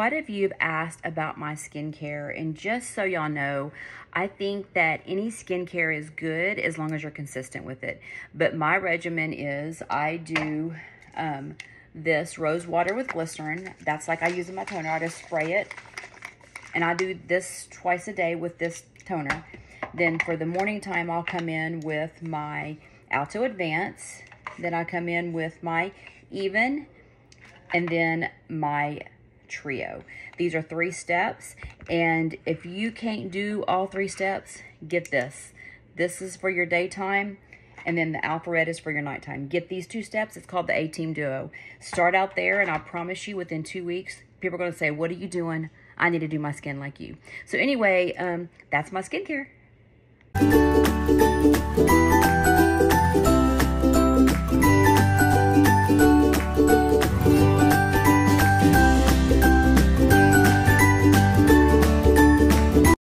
quite a few have asked about my skincare, and just so y'all know, I think that any skincare is good as long as you're consistent with it. But my regimen is I do um, this rose water with glycerin. That's like I use in my toner. I just spray it, and I do this twice a day with this toner. Then for the morning time, I'll come in with my Alto Advance. Then I come in with my Even, and then my Trio. These are three steps, and if you can't do all three steps, get this. This is for your daytime, and then the Alpha is for your nighttime. Get these two steps. It's called the A-Team Duo. Start out there, and I promise you within two weeks, people are going to say, what are you doing? I need to do my skin like you. So anyway, um, that's my skincare.